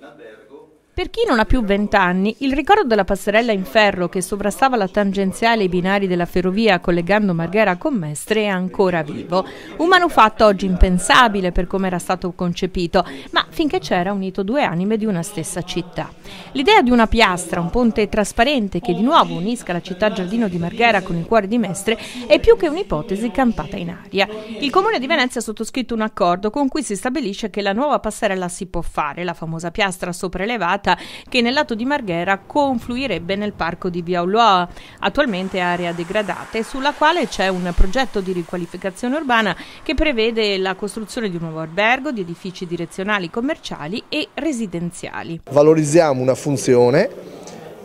in albergo per chi non ha più vent'anni, il ricordo della passerella in ferro che sovrastava la tangenziale ai binari della ferrovia collegando Marghera con Mestre è ancora vivo. Un manufatto oggi impensabile per come era stato concepito, ma finché c'era unito due anime di una stessa città. L'idea di una piastra, un ponte trasparente che di nuovo unisca la città giardino di Marghera con il cuore di Mestre è più che un'ipotesi campata in aria. Il comune di Venezia ha sottoscritto un accordo con cui si stabilisce che la nuova passerella si può fare, la famosa piastra sopraelevata strada che nel lato di Marghera confluirebbe nel parco di Via Ulloa, attualmente area degradata e sulla quale c'è un progetto di riqualificazione urbana che prevede la costruzione di un nuovo albergo, di edifici direzionali commerciali e residenziali. Valorizziamo una funzione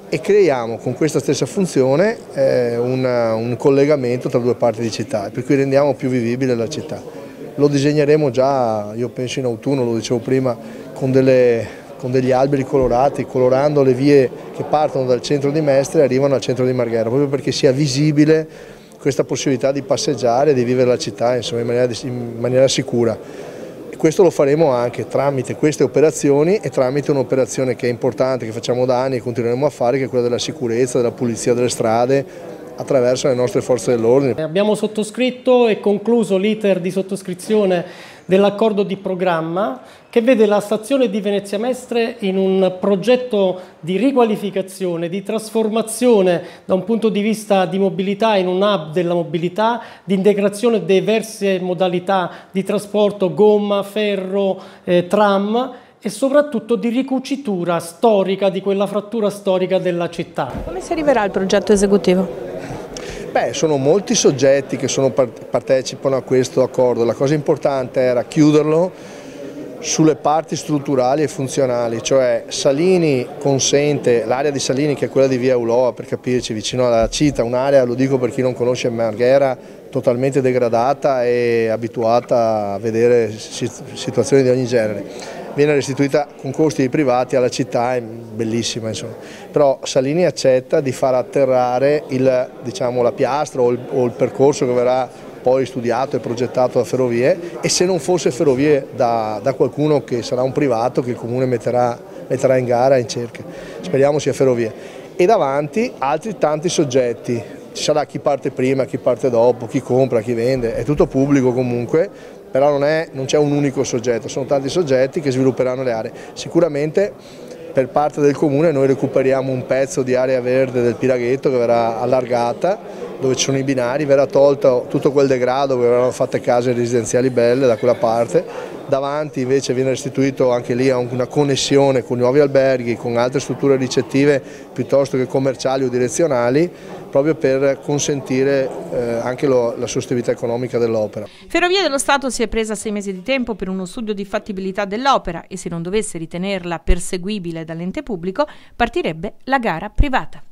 e creiamo con questa stessa funzione eh, una, un collegamento tra due parti di città, per cui rendiamo più vivibile la città. Lo disegneremo già, io penso in autunno, lo dicevo prima, con delle con degli alberi colorati, colorando le vie che partono dal centro di Mestre e arrivano al centro di Marghera, proprio perché sia visibile questa possibilità di passeggiare di vivere la città insomma, in, maniera, in maniera sicura. E questo lo faremo anche tramite queste operazioni e tramite un'operazione che è importante, che facciamo da anni e continueremo a fare, che è quella della sicurezza, della pulizia delle strade, attraverso le nostre forze dell'ordine. Abbiamo sottoscritto e concluso l'iter di sottoscrizione dell'accordo di programma che vede la stazione di Venezia Mestre in un progetto di riqualificazione, di trasformazione da un punto di vista di mobilità in un hub della mobilità, di integrazione delle diverse modalità di trasporto, gomma, ferro, eh, tram e soprattutto di ricucitura storica di quella frattura storica della città. Come si arriverà al progetto esecutivo? Beh, sono molti soggetti che partecipano a questo accordo, la cosa importante era chiuderlo sulle parti strutturali e funzionali, cioè Salini consente, l'area di Salini che è quella di via Uloa per capirci vicino alla Cita, un'area, lo dico per chi non conosce Marghera, totalmente degradata e abituata a vedere situazioni di ogni genere viene restituita con costi privati alla città, è bellissima insomma. Però Salini accetta di far atterrare il, diciamo, la piastra o il, o il percorso che verrà poi studiato e progettato da Ferrovie e se non fosse Ferrovie da, da qualcuno che sarà un privato che il comune metterà, metterà in gara in cerca, speriamo sia Ferrovie. E davanti altri tanti soggetti, ci sarà chi parte prima, chi parte dopo, chi compra, chi vende, è tutto pubblico comunque, però non c'è un unico soggetto, sono tanti soggetti che svilupperanno le aree. Sicuramente per parte del comune noi recuperiamo un pezzo di area verde del Piraghetto che verrà allargata, dove ci sono i binari, verrà tolto tutto quel degrado, dove verranno fatte case residenziali belle da quella parte, davanti invece viene restituito anche lì una connessione con nuovi alberghi, con altre strutture ricettive piuttosto che commerciali o direzionali, proprio per consentire eh, anche la sostenibilità economica dell'opera. Ferrovie dello Stato si è presa sei mesi di tempo per uno studio di fattibilità dell'opera e se non dovesse ritenerla perseguibile dall'ente pubblico partirebbe la gara privata.